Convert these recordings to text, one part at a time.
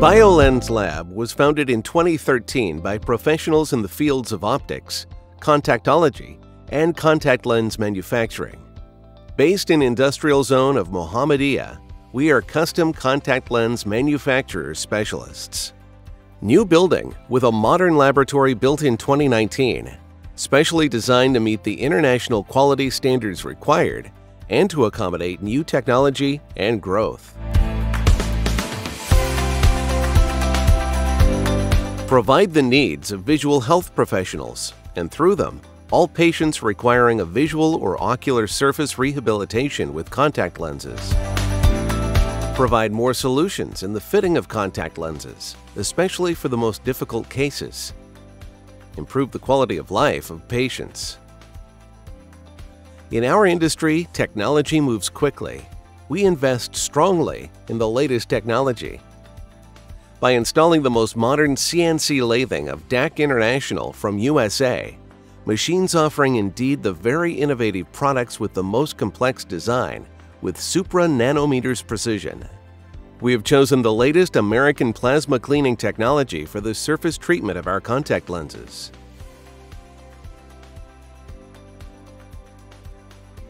BioLens Lab was founded in 2013 by professionals in the fields of optics, contactology, and contact lens manufacturing. Based in industrial zone of Mohammedia, we are custom contact lens manufacturer specialists. New building with a modern laboratory built in 2019, specially designed to meet the international quality standards required and to accommodate new technology and growth. Provide the needs of visual health professionals, and through them, all patients requiring a visual or ocular surface rehabilitation with contact lenses. Provide more solutions in the fitting of contact lenses, especially for the most difficult cases. Improve the quality of life of patients. In our industry, technology moves quickly. We invest strongly in the latest technology by installing the most modern CNC lathing of DAC International from USA, machines offering indeed the very innovative products with the most complex design with supra nanometers precision. We have chosen the latest American plasma cleaning technology for the surface treatment of our contact lenses.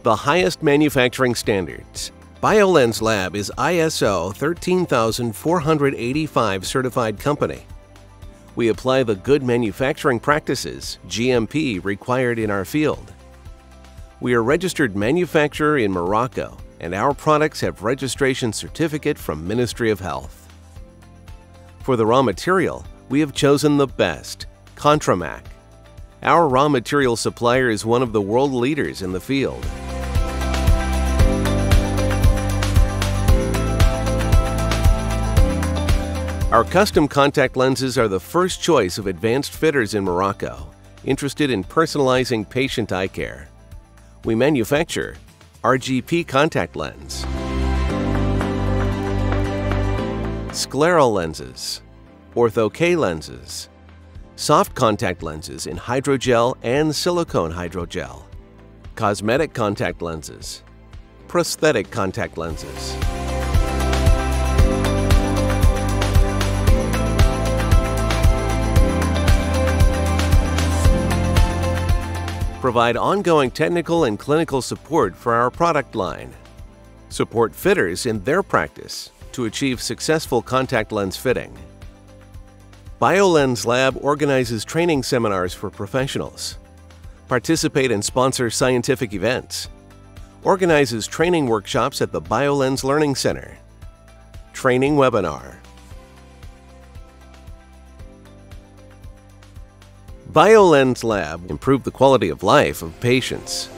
The highest manufacturing standards BioLens Lab is ISO 13485 certified company. We apply the good manufacturing practices, GMP, required in our field. We are registered manufacturer in Morocco and our products have registration certificate from Ministry of Health. For the raw material, we have chosen the best, Contamac. Our raw material supplier is one of the world leaders in the field. Our custom contact lenses are the first choice of advanced fitters in Morocco, interested in personalizing patient eye care. We manufacture RGP contact lens, scleral lenses, ortho-K lenses, soft contact lenses in hydrogel and silicone hydrogel, cosmetic contact lenses, prosthetic contact lenses. Provide ongoing technical and clinical support for our product line. Support fitters in their practice to achieve successful contact lens fitting. BioLens Lab organizes training seminars for professionals, participate and sponsor scientific events, organizes training workshops at the BioLens Learning Center, training webinar, BioLens Lab improved the quality of life of patients.